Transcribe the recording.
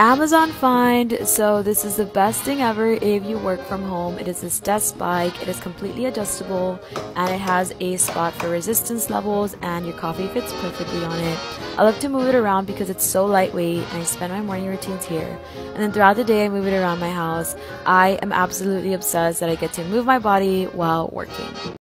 Amazon find. So this is the best thing ever if you work from home. It is this desk bike. It is completely adjustable and it has a spot for resistance levels and your coffee fits perfectly on it. I love to move it around because it's so lightweight and I spend my morning routines here. And then throughout the day I move it around my house. I am absolutely obsessed that I get to move my body while working.